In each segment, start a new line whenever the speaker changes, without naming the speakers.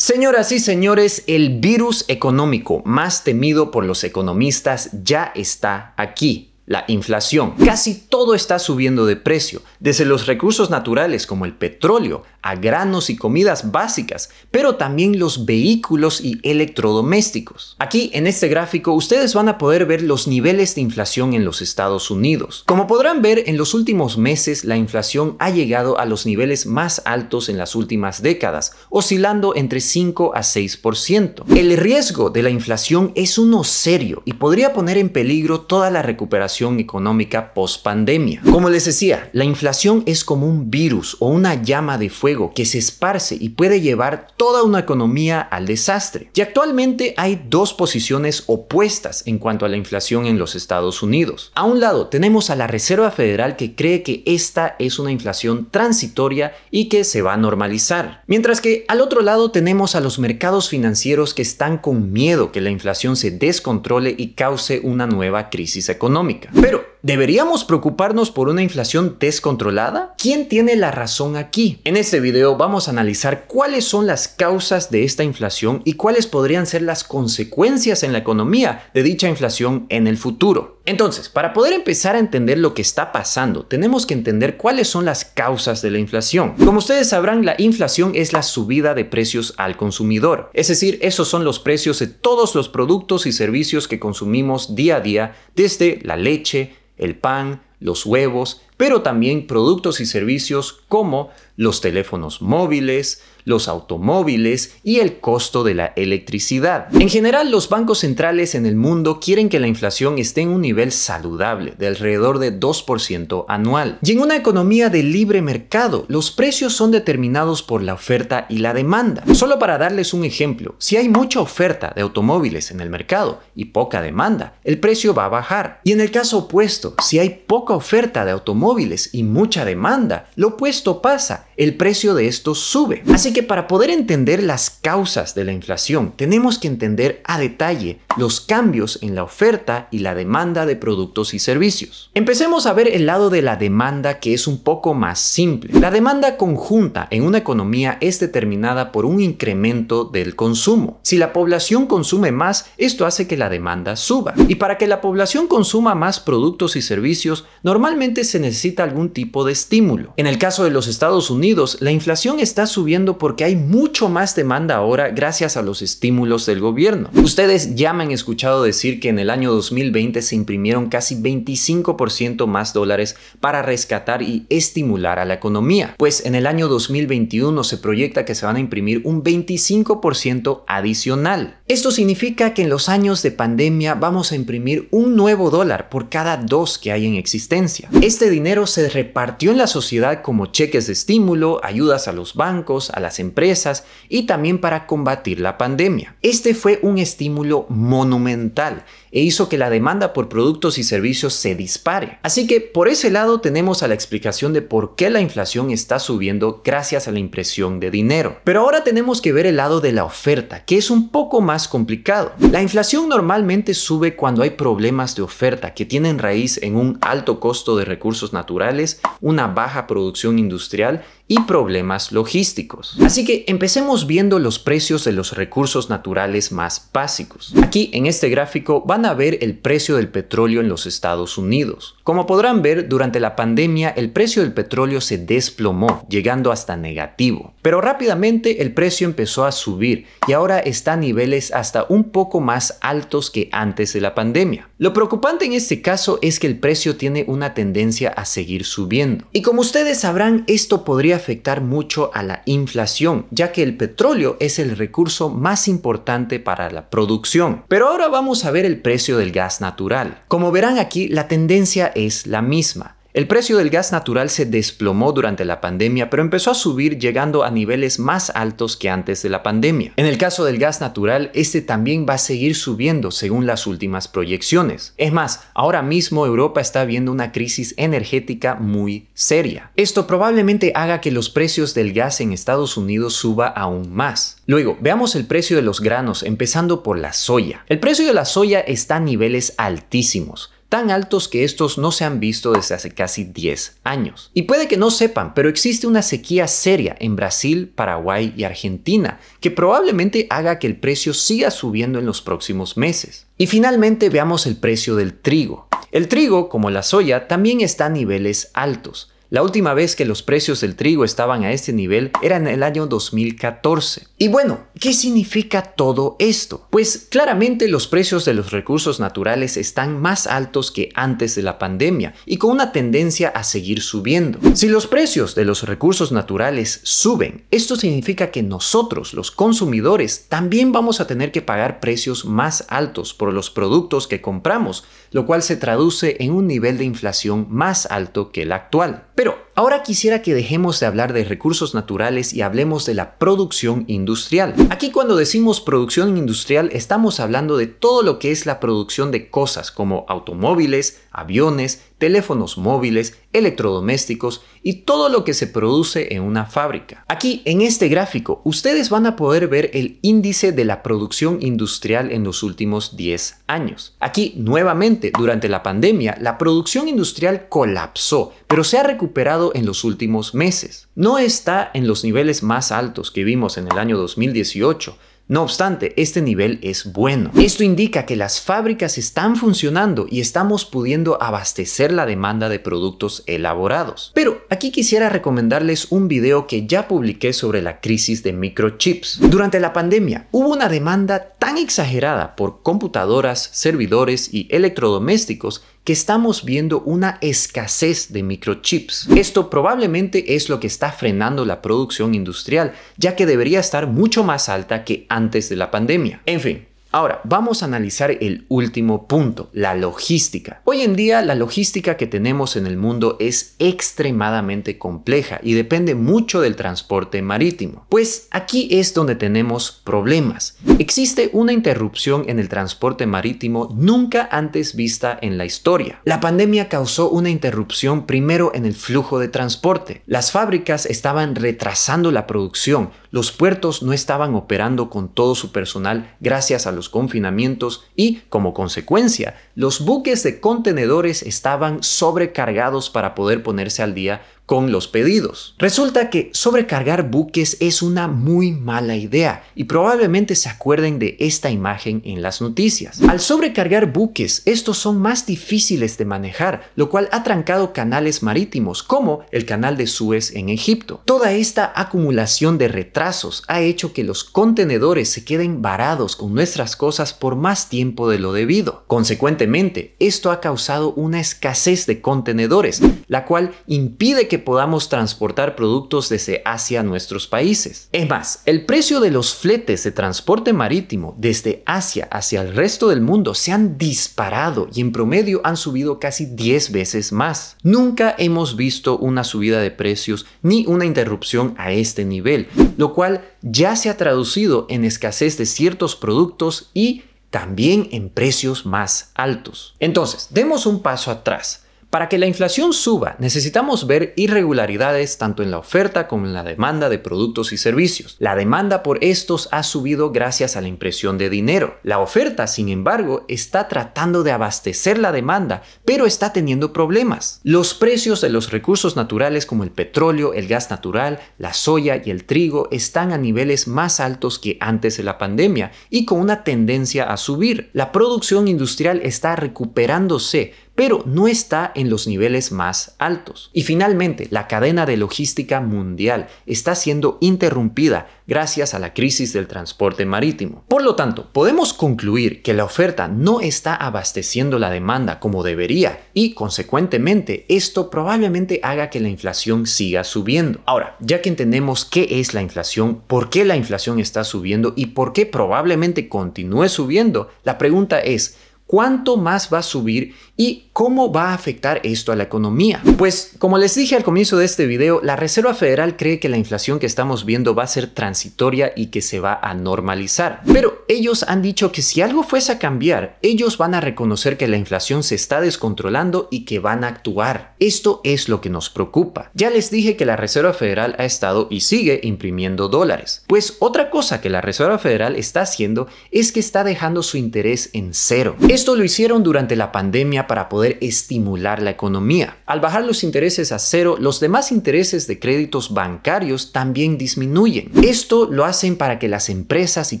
Señoras y señores, el virus económico más temido por los economistas ya está aquí la inflación. Casi todo está subiendo de precio, desde los recursos naturales como el petróleo a granos y comidas básicas, pero también los vehículos y electrodomésticos. Aquí en este gráfico ustedes van a poder ver los niveles de inflación en los Estados Unidos. Como podrán ver, en los últimos meses la inflación ha llegado a los niveles más altos en las últimas décadas, oscilando entre 5 a 6%. El riesgo de la inflación es uno serio y podría poner en peligro toda la recuperación económica post pandemia. Como les decía, la inflación es como un virus o una llama de fuego que se esparce y puede llevar toda una economía al desastre. Y actualmente hay dos posiciones opuestas en cuanto a la inflación en los Estados Unidos. A un lado tenemos a la Reserva Federal que cree que esta es una inflación transitoria y que se va a normalizar. Mientras que al otro lado tenemos a los mercados financieros que están con miedo que la inflación se descontrole y cause una nueva crisis económica. Pero, ¿deberíamos preocuparnos por una inflación descontrolada? ¿Quién tiene la razón aquí? En este video vamos a analizar cuáles son las causas de esta inflación y cuáles podrían ser las consecuencias en la economía de dicha inflación en el futuro. Entonces, para poder empezar a entender lo que está pasando, tenemos que entender cuáles son las causas de la inflación. Como ustedes sabrán, la inflación es la subida de precios al consumidor. Es decir, esos son los precios de todos los productos y servicios que consumimos día a día, desde la leche, el pan, los huevos, pero también productos y servicios como los teléfonos móviles, los automóviles y el costo de la electricidad. En general, los bancos centrales en el mundo quieren que la inflación esté en un nivel saludable de alrededor de 2% anual. Y en una economía de libre mercado, los precios son determinados por la oferta y la demanda. Solo para darles un ejemplo, si hay mucha oferta de automóviles en el mercado y poca demanda, el precio va a bajar. Y en el caso opuesto, si hay poca oferta de automóviles y mucha demanda, lo opuesto pasa, el precio de estos sube. Así que para poder entender las causas de la inflación, tenemos que entender a detalle los cambios en la oferta y la demanda de productos y servicios. Empecemos a ver el lado de la demanda que es un poco más simple. La demanda conjunta en una economía es determinada por un incremento del consumo. Si la población consume más, esto hace que la demanda suba. Y para que la población consuma más productos y servicios, normalmente se necesita algún tipo de estímulo. En el caso de los Estados Unidos, la inflación está subiendo porque hay mucho más demanda ahora gracias a los estímulos del gobierno. Ustedes ya me han escuchado decir que en el año 2020 se imprimieron casi 25% más dólares para rescatar y estimular a la economía, pues en el año 2021 se proyecta que se van a imprimir un 25% adicional. Esto significa que en los años de pandemia vamos a imprimir un nuevo dólar por cada dos que hay en existencia. Este dinero se repartió en la sociedad como cheques de estímulo, ayudas a los bancos, a las empresas y también para combatir la pandemia. Este fue un estímulo monumental e hizo que la demanda por productos y servicios se dispare. Así que por ese lado tenemos a la explicación de por qué la inflación está subiendo gracias a la impresión de dinero. Pero ahora tenemos que ver el lado de la oferta, que es un poco más complicado. La inflación normalmente sube cuando hay problemas de oferta que tienen raíz en un alto costo de recursos naturales, una baja producción industrial y problemas logísticos. Así que empecemos viendo los precios de los recursos naturales más básicos. Aquí en este gráfico van a ver el precio del petróleo en los Estados Unidos. Como podrán ver, durante la pandemia el precio del petróleo se desplomó, llegando hasta negativo. Pero rápidamente el precio empezó a subir y ahora está a niveles hasta un poco más altos que antes de la pandemia. Lo preocupante en este caso es que el precio tiene una tendencia a seguir subiendo. Y como ustedes sabrán, esto podría afectar mucho a la inflación, ya que el petróleo es el recurso más importante para la producción. Pero ahora vamos a ver el precio del gas natural. Como verán aquí, la tendencia la misma. El precio del gas natural se desplomó durante la pandemia, pero empezó a subir llegando a niveles más altos que antes de la pandemia. En el caso del gas natural, este también va a seguir subiendo según las últimas proyecciones. Es más, ahora mismo Europa está viendo una crisis energética muy seria. Esto probablemente haga que los precios del gas en Estados Unidos suba aún más. Luego, veamos el precio de los granos, empezando por la soya. El precio de la soya está a niveles altísimos tan altos que estos no se han visto desde hace casi 10 años. Y puede que no sepan, pero existe una sequía seria en Brasil, Paraguay y Argentina, que probablemente haga que el precio siga subiendo en los próximos meses. Y finalmente veamos el precio del trigo. El trigo, como la soya, también está a niveles altos. La última vez que los precios del trigo estaban a este nivel era en el año 2014. Y bueno, ¿qué significa todo esto? Pues claramente los precios de los recursos naturales están más altos que antes de la pandemia y con una tendencia a seguir subiendo. Si los precios de los recursos naturales suben, esto significa que nosotros, los consumidores, también vamos a tener que pagar precios más altos por los productos que compramos, lo cual se traduce en un nivel de inflación más alto que el actual. Pero ahora quisiera que dejemos de hablar de recursos naturales y hablemos de la producción industrial. Aquí cuando decimos producción industrial estamos hablando de todo lo que es la producción de cosas como automóviles, aviones, teléfonos móviles, electrodomésticos y todo lo que se produce en una fábrica. Aquí en este gráfico ustedes van a poder ver el índice de la producción industrial en los últimos 10 años. Aquí nuevamente durante la pandemia la producción industrial colapsó, pero se ha recuperado en los últimos meses. No está en los niveles más altos que vimos en el año 2018, no obstante, este nivel es bueno. Esto indica que las fábricas están funcionando y estamos pudiendo abastecer la demanda de productos elaborados. Pero aquí quisiera recomendarles un video que ya publiqué sobre la crisis de microchips. Durante la pandemia hubo una demanda tan exagerada por computadoras, servidores y electrodomésticos que estamos viendo una escasez de microchips. Esto probablemente es lo que está frenando la producción industrial, ya que debería estar mucho más alta que antes de la pandemia. En fin, Ahora, vamos a analizar el último punto, la logística. Hoy en día la logística que tenemos en el mundo es extremadamente compleja y depende mucho del transporte marítimo. Pues aquí es donde tenemos problemas. Existe una interrupción en el transporte marítimo nunca antes vista en la historia. La pandemia causó una interrupción primero en el flujo de transporte. Las fábricas estaban retrasando la producción, los puertos no estaban operando con todo su personal gracias a los confinamientos y, como consecuencia, los buques de contenedores estaban sobrecargados para poder ponerse al día con los pedidos. Resulta que sobrecargar buques es una muy mala idea y probablemente se acuerden de esta imagen en las noticias. Al sobrecargar buques, estos son más difíciles de manejar, lo cual ha trancado canales marítimos como el canal de Suez en Egipto. Toda esta acumulación de retrasos ha hecho que los contenedores se queden varados con nuestras cosas por más tiempo de lo debido. Consecuentemente, esto ha causado una escasez de contenedores, la cual impide que podamos transportar productos desde Asia a nuestros países. Es más, el precio de los fletes de transporte marítimo desde Asia hacia el resto del mundo se han disparado y en promedio han subido casi 10 veces más. Nunca hemos visto una subida de precios ni una interrupción a este nivel, lo cual ya se ha traducido en escasez de ciertos productos y también en precios más altos. Entonces, demos un paso atrás. Para que la inflación suba, necesitamos ver irregularidades tanto en la oferta como en la demanda de productos y servicios. La demanda por estos ha subido gracias a la impresión de dinero. La oferta, sin embargo, está tratando de abastecer la demanda, pero está teniendo problemas. Los precios de los recursos naturales como el petróleo, el gas natural, la soya y el trigo están a niveles más altos que antes de la pandemia y con una tendencia a subir. La producción industrial está recuperándose, pero no está en los niveles más altos. Y finalmente, la cadena de logística mundial está siendo interrumpida gracias a la crisis del transporte marítimo. Por lo tanto, podemos concluir que la oferta no está abasteciendo la demanda como debería y, consecuentemente, esto probablemente haga que la inflación siga subiendo. Ahora, ya que entendemos qué es la inflación, por qué la inflación está subiendo y por qué probablemente continúe subiendo, la pregunta es, ¿cuánto más va a subir y ¿Cómo va a afectar esto a la economía? Pues como les dije al comienzo de este video, la Reserva Federal cree que la inflación que estamos viendo va a ser transitoria y que se va a normalizar. Pero ellos han dicho que si algo fuese a cambiar, ellos van a reconocer que la inflación se está descontrolando y que van a actuar. Esto es lo que nos preocupa. Ya les dije que la Reserva Federal ha estado y sigue imprimiendo dólares. Pues otra cosa que la Reserva Federal está haciendo es que está dejando su interés en cero. Esto lo hicieron durante la pandemia para poder estimular la economía. Al bajar los intereses a cero, los demás intereses de créditos bancarios también disminuyen. Esto lo hacen para que las empresas y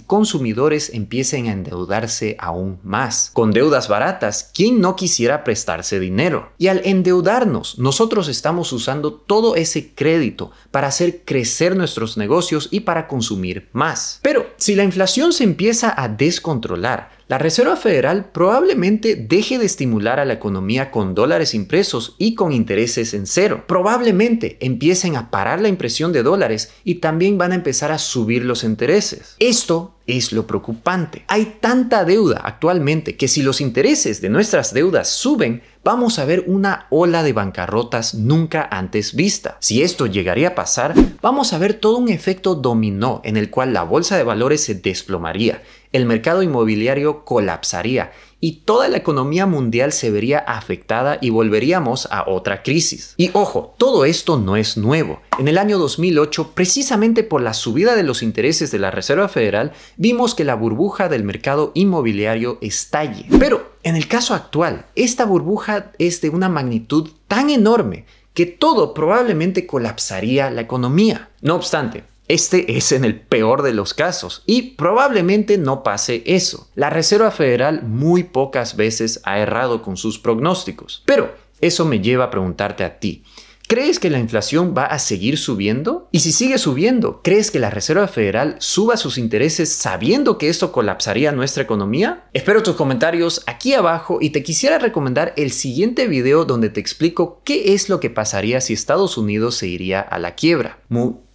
consumidores empiecen a endeudarse aún más. Con deudas baratas, ¿quién no quisiera prestarse dinero? Y al endeudarnos, nosotros estamos usando todo ese crédito para hacer crecer nuestros negocios y para consumir más. Pero si la inflación se empieza a descontrolar, la Reserva Federal probablemente deje de estimular a la economía con dólares impresos y con intereses en cero. Probablemente empiecen a parar la impresión de dólares y también van a empezar a subir los intereses. Esto es lo preocupante. Hay tanta deuda actualmente que si los intereses de nuestras deudas suben, vamos a ver una ola de bancarrotas nunca antes vista. Si esto llegaría a pasar, vamos a ver todo un efecto dominó en el cual la bolsa de valores se desplomaría, el mercado inmobiliario colapsaría y toda la economía mundial se vería afectada y volveríamos a otra crisis. Y ojo, todo esto no es nuevo. En el año 2008, precisamente por la subida de los intereses de la Reserva Federal, vimos que la burbuja del mercado inmobiliario estalle. Pero en el caso actual, esta burbuja es de una magnitud tan enorme que todo probablemente colapsaría la economía. No obstante, este es en el peor de los casos y probablemente no pase eso. La Reserva Federal muy pocas veces ha errado con sus pronósticos. Pero eso me lleva a preguntarte a ti. ¿Crees que la inflación va a seguir subiendo? Y si sigue subiendo, ¿crees que la Reserva Federal suba sus intereses sabiendo que esto colapsaría nuestra economía? Espero tus comentarios aquí abajo y te quisiera recomendar el siguiente video donde te explico qué es lo que pasaría si Estados Unidos se iría a la quiebra.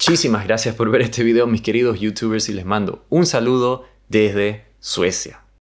Muchísimas gracias por ver este video mis queridos youtubers y les mando un saludo desde Suecia.